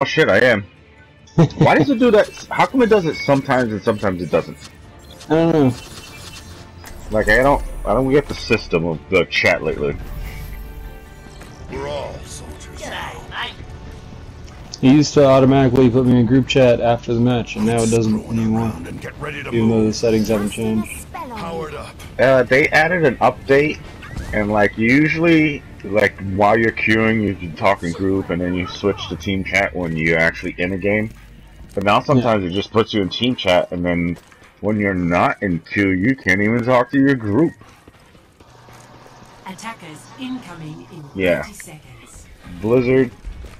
Oh shit, I am. Why does it do that? How come it does it sometimes and sometimes it doesn't? I don't know. Like I don't, I don't get the system of the chat lately. We're all soldiers. He used to automatically put me in group chat after the match, and now it doesn't Screwing anymore. around and get ready to Even though the settings haven't changed. Uh, they added an update, and like usually, like while you're queuing, you can talk in group, and then you switch to team chat when you're actually in a game. But now sometimes it just puts you in team chat, and then when you're not in queue, you can't even talk to your group. Attackers incoming in 30 Yeah. seconds. Blizzard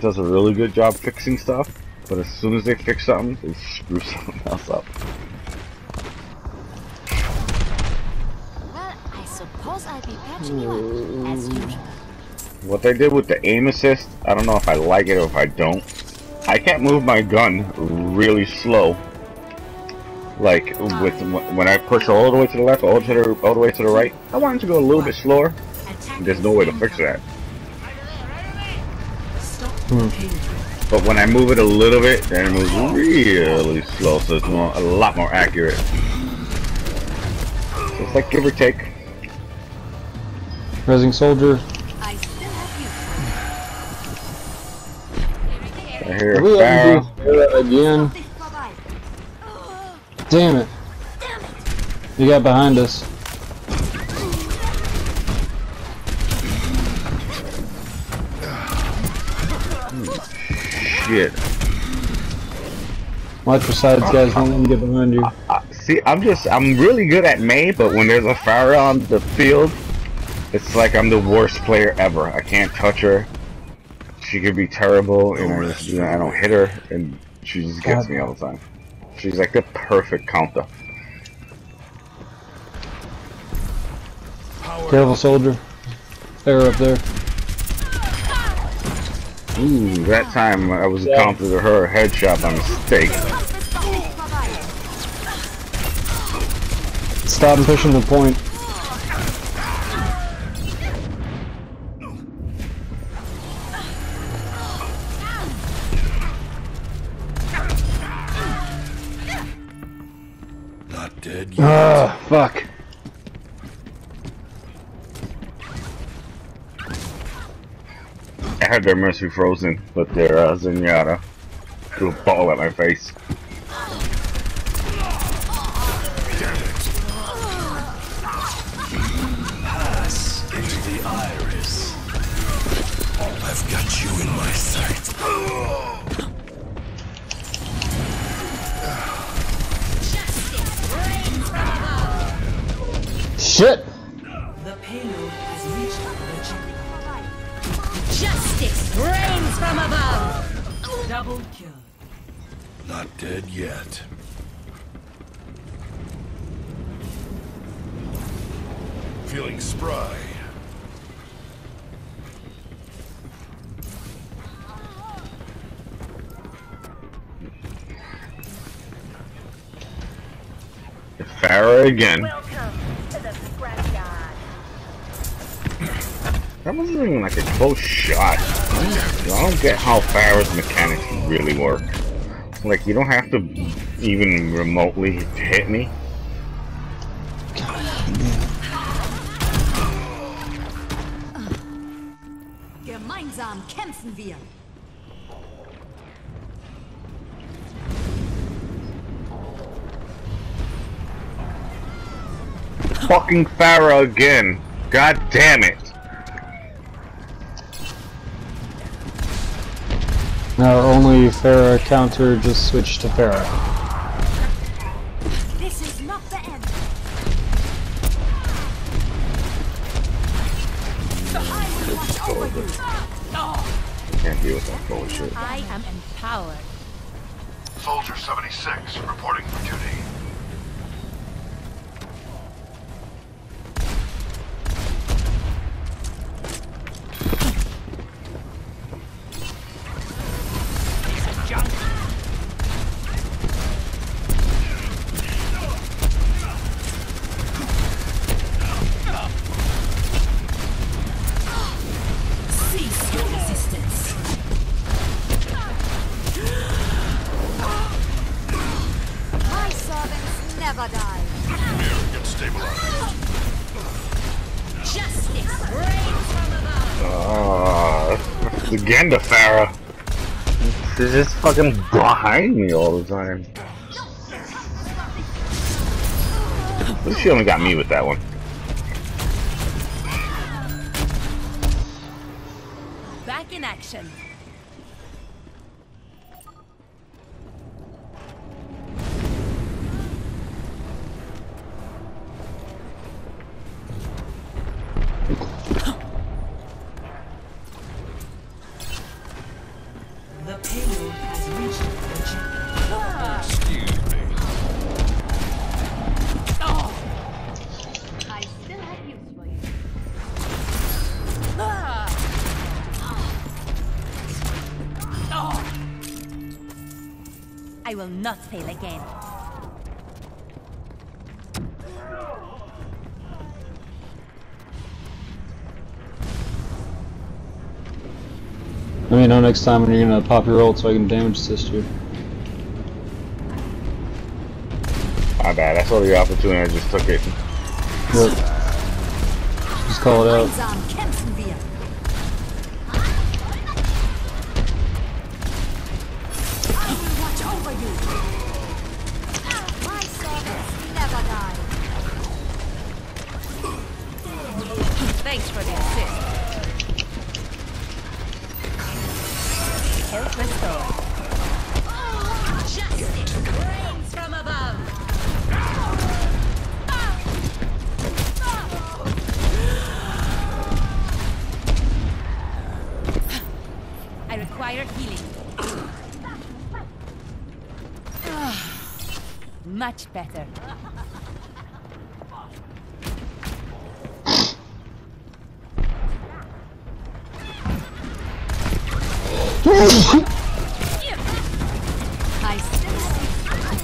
does a really good job fixing stuff, but as soon as they fix something, they screw something else up. Well, I suppose I'll be patching you up, as usual. What they did with the aim assist, I don't know if I like it or if I don't. I can't move my gun really slow. Like with when I push all the way to the left, all to the all the way to the right. I want it to go a little bit slower. There's no way to fix that. But when I move it a little bit, then it moves really slow, so it's more a lot more accurate. So it's like give or take. Rising soldier. I hear a we barrel. letting do that again? Damn it. You got behind us. Hmm. Shit. Watch your sides, guys. Don't let me get behind you. See, I'm just, I'm really good at Mei, but when there's a Pharah on the field, it's like I'm the worst player ever. I can't touch her. She could be terrible, and I, just, you know, I don't hit her, and she just gets God. me all the time. She's like the perfect counter. Powered Careful, soldier. They're up there. Ooh, that time I was Yeah. counter to her headshot by mistake. Kampf ist noch nicht. Stop pushing the point. Dead yet. Ah, fuck. I had their mercy frozen, but their uh, Zenyatta threw a ball at my face. Shit! The payload has reached the checkpoint. Justice reigns from above. Double kill. Not dead yet. Feeling spry. Pharah again. Welcome That wasn't even like a close shot. I don't get how Pharah's mechanics really work. Like, you don't have to even remotely hit me. Gemeinsam kämpfen wir. Fucking Farah again. God damn it. Now only Pharah counter just switched to Pharah. This is not the end. I will watch over you. Can't deal with that bullshit. I am empowered. Soldier 76 reporting for duty. Again, Pharah. She's just fucking behind me all the time. She only got me with that one. Back in action. I will not fail again. Let me know next time when you're gonna pop your ult so I can damage assist you. My bad. I saw the opportunity. I just took it. Yep. Just call it out. Over you. My servants never die. Thanks for the assist. Health restored. Justice reigns from above. Much better. I still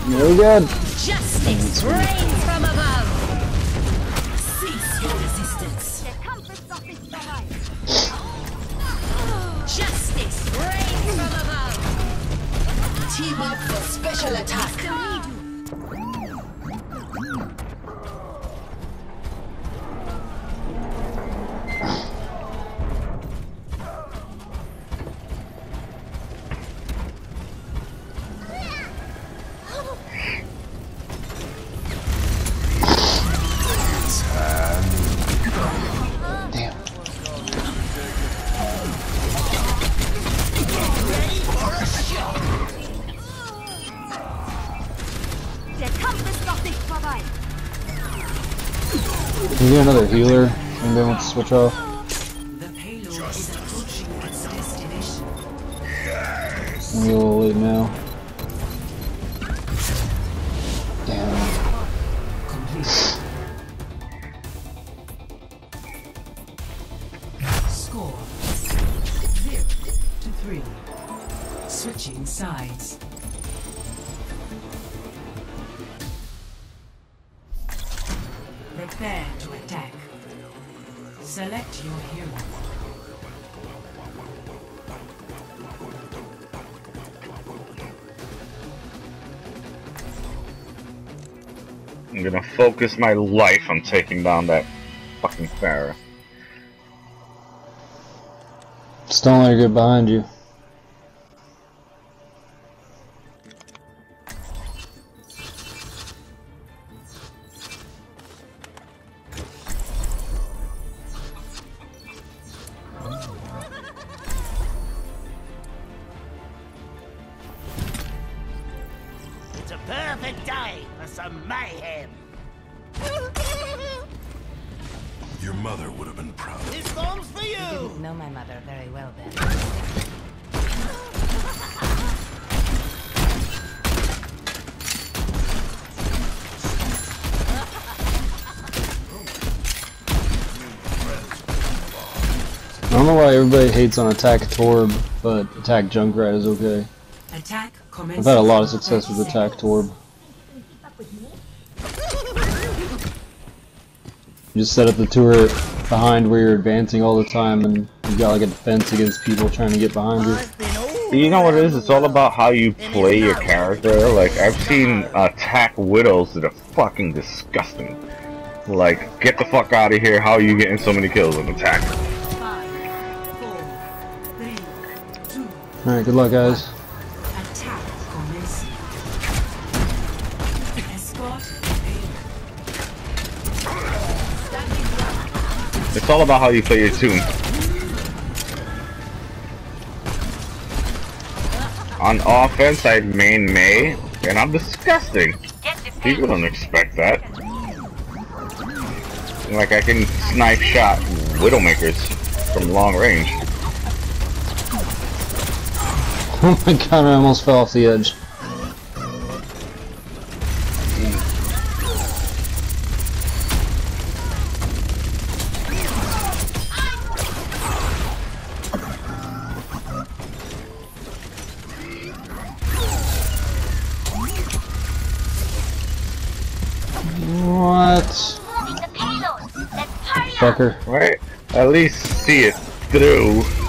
Very good. Justice reigns from above. Cease your resistance. Der Kampf ist noch nicht vorbei. Justice reigns from above. Team up for special attack. Healer? Anybody wants to switch off? I'm a little late now. Damn. Score zero to three. Switching sides. Prepare. Select your hero. I'm gonna focus my life on taking down that fucking Pharah. Just don't let her get behind you. A perfect day for some mayhem. Your mother would have been proud. This bomb's for you. Didn't know my mother very well then. I don't know why everybody hates on Attack Torb, but Attack Junkrat is okay. Attack commences. I've had a lot of success with Attack Torb. You just set up the turret behind where you're advancing all the time, and you got like a defense against people trying to get behind you. I've been all You know what it is? It's all about how you play your character. Like, I've seen attack widows that are fucking disgusting. Like, get the fuck out of here. How are you getting so many kills with attack? Five, four, three, Alright, good luck, guys. It's all about how you play your tune. On offense, I main Mei, and I'm disgusting. People don't expect that. Like I can snipe shot Widowmakers from long range. Oh my god, I almost fell off the edge. What? Fucker. Right? At least see it through.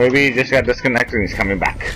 Maybe he just got disconnected and he's coming back.